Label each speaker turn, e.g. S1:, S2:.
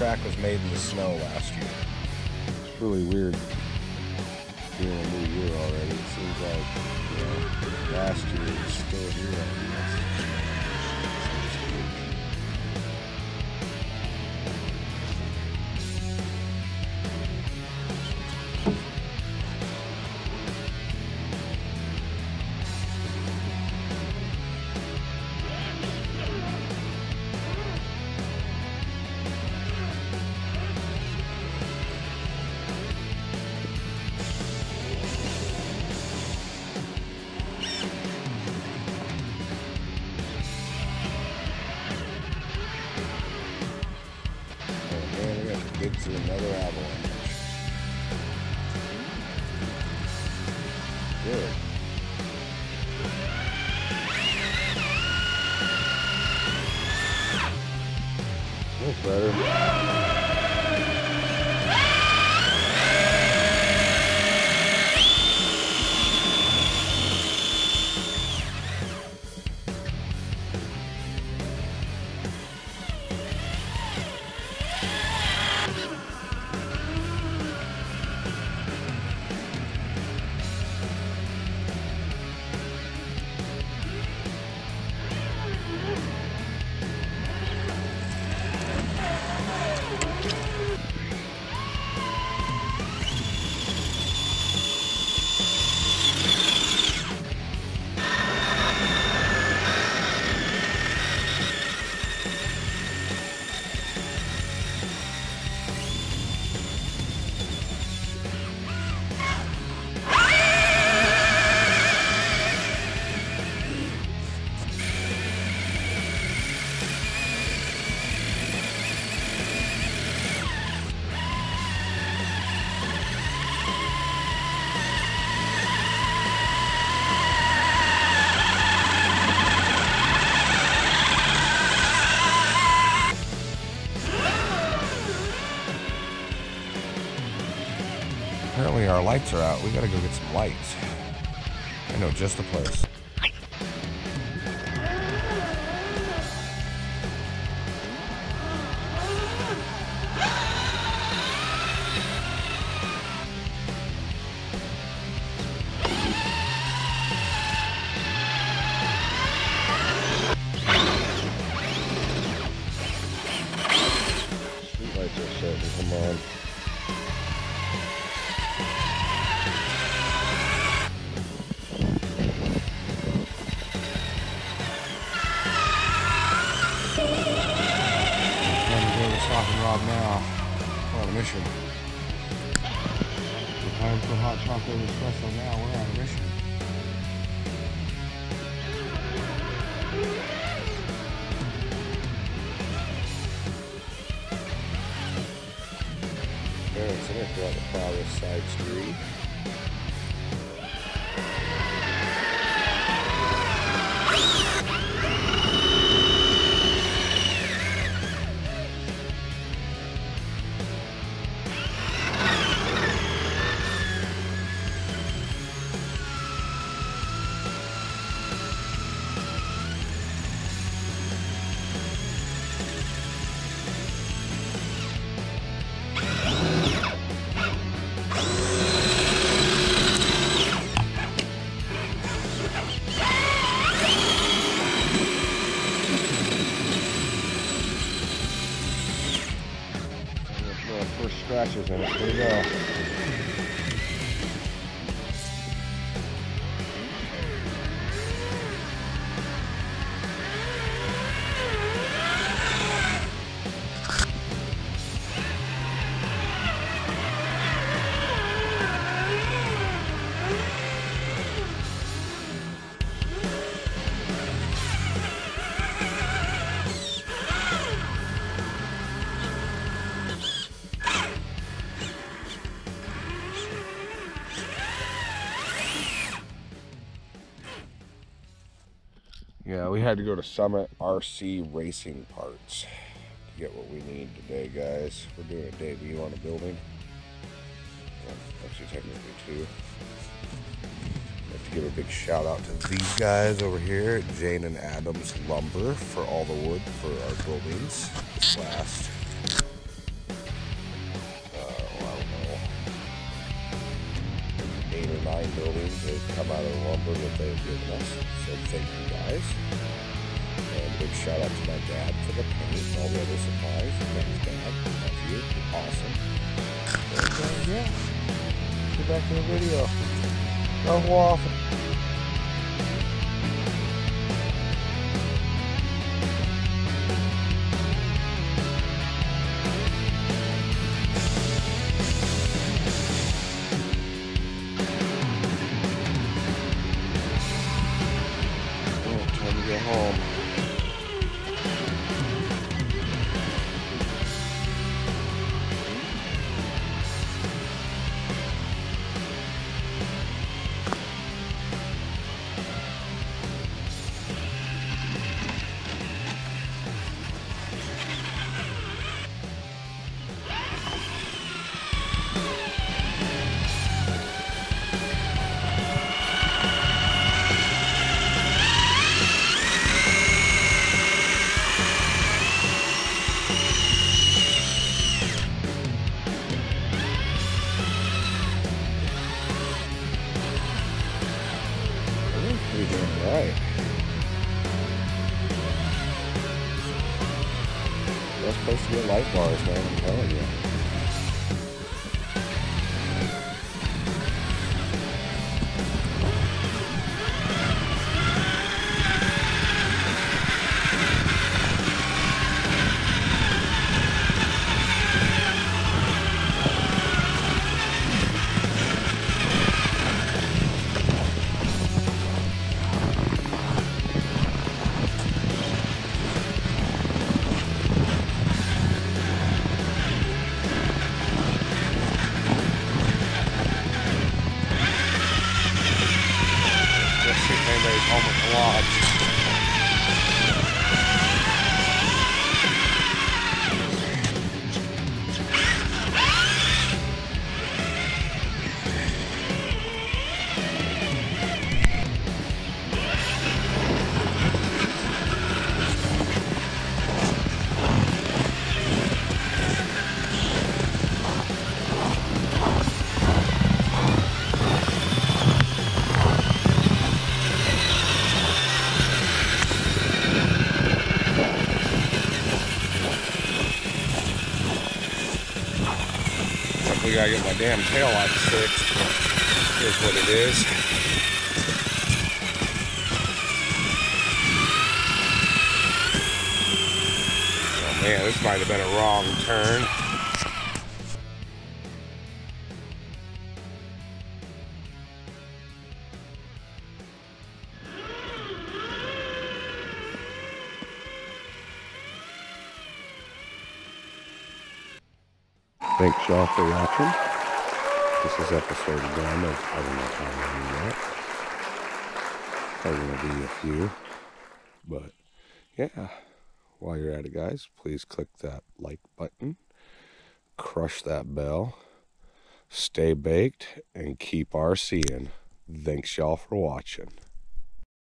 S1: track was made in the snow last year. It's really weird being a new year already. It seems like you know, last year was still here. Good. That's better. Apparently our lights are out. We gotta go get some lights. I know just the place. Rob now. We're on a mission. We're time for hot chocolate espresso now. We're on a mission. Parents in it throughout the Prowess side street. First scratches in it. Here we go. Yeah, we had to go to Summit RC Racing Parts to get what we need today, guys. We're doing a debut on a building. Well, actually, technically two. have to give a big shout out to these guys over here Jane and Adams Lumber for all the wood for our buildings this last, nine buildings. They've come out of the lumber that they've given us. So thank you guys. And big shout out to my dad for the paint and all the other supplies. Thanks, Dad. Awesome. And uh, yeah, get back to the video. Not waffle. Oh, You're doing right. Best place to get light bars, man. I'm telling you. We gotta get my damn tail light fixed. Here's what it is. Oh man, this might have been a wrong turn. Thanks y'all for watching. This is episode one of I don't know how many yet. Probably gonna be a few. But yeah. While you're at it guys, please click that like button. Crush that bell. Stay baked and keep RCing. Thanks y'all for watching.